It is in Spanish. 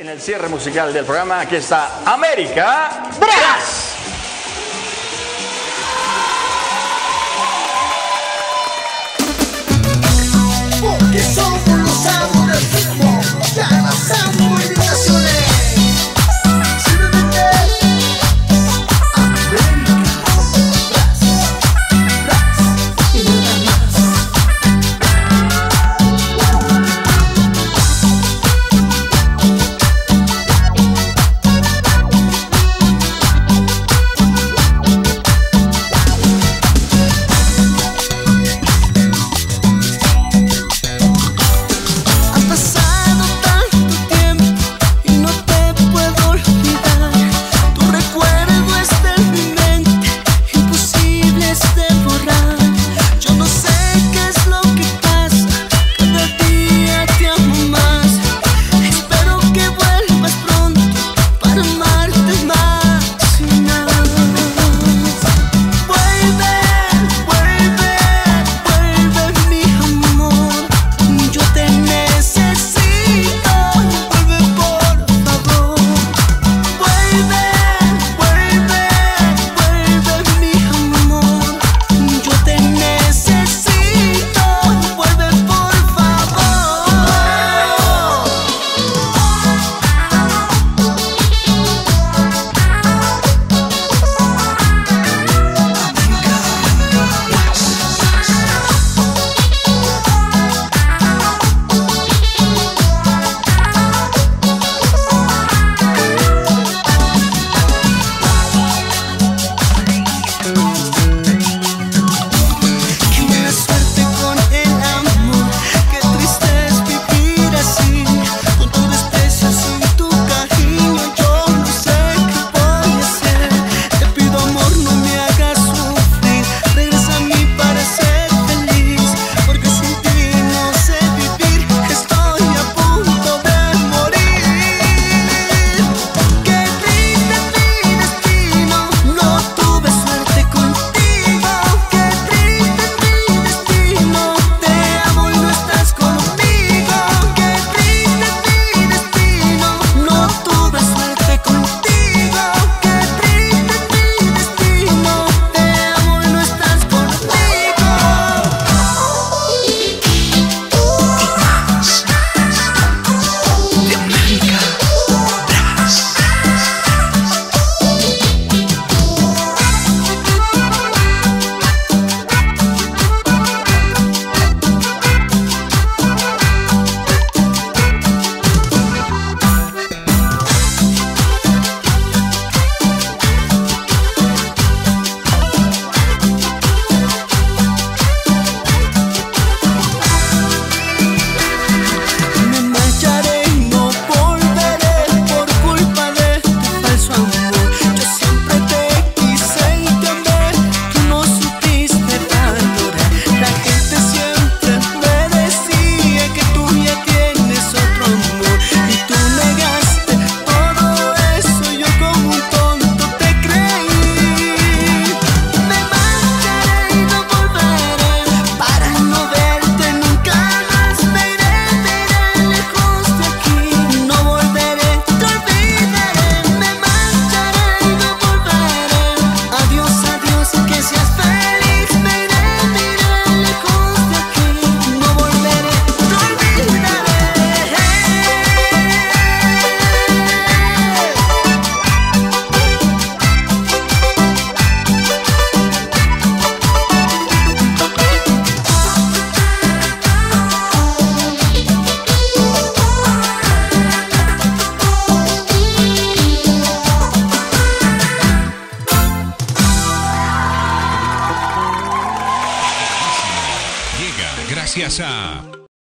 En el cierre musical del programa, aquí está América Bras. gracias a